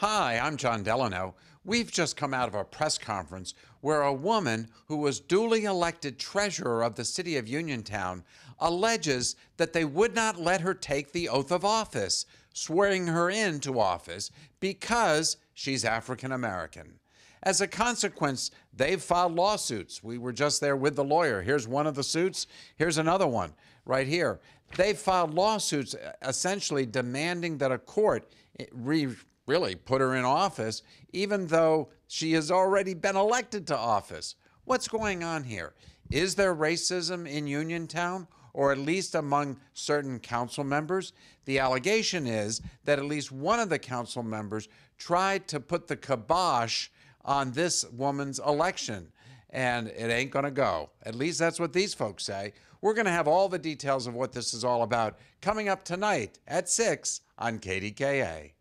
Hi, I'm Jon Delano. We've just come out of a press conference where a woman who was duly elected treasurer of the city of Uniontown alleges that they would not let her take the oath of office, swearing her into office because she's African American. As a consequence, they've filed lawsuits. We were just there with the lawyer. Here's one of the suits. Here's another one right here. They've filed lawsuits essentially demanding that a court eh, re really put her in office, even though she has already been elected to office. What's going on here? Is there racism in Uniontown? Or at least among certain council members. The allegation is that at least one of the council members tried to put the kibosh on this woman's election and it ain't going to go. At least that's what these folks say. We're going to have all the details of what this is all about coming up tonight at 6 on KDKA.